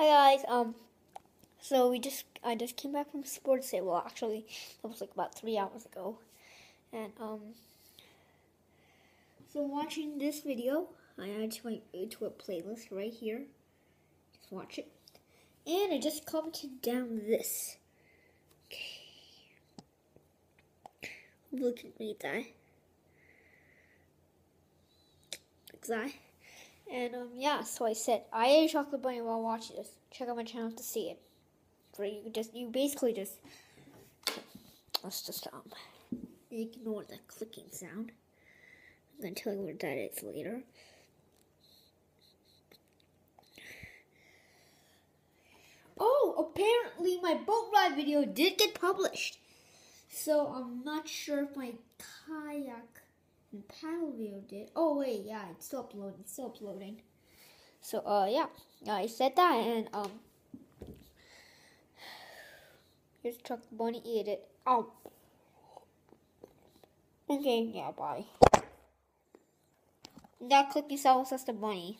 Hi guys. Um, so we just I just came back from sports day. Well, actually, that was like about three hours ago, and um, so watching this video, I added to my to a playlist right here. Just watch it, and I just commented down this. Okay, look at me, die. That. And um, yeah, so I said I ate a chocolate bunny while watching this. Check out my channel to see it. For you just you basically just let's just um ignore the clicking sound. I'm gonna tell you what that is later. Oh, apparently my boat ride video did get published. So I'm not sure if my kayak and panel video did. Oh wait, yeah, it's still uploading. It's still uploading. So uh yeah, I said that and um here's Truck Bunny eat it. Oh. Okay, yeah, bye. That cookie sauce, that's the bunny.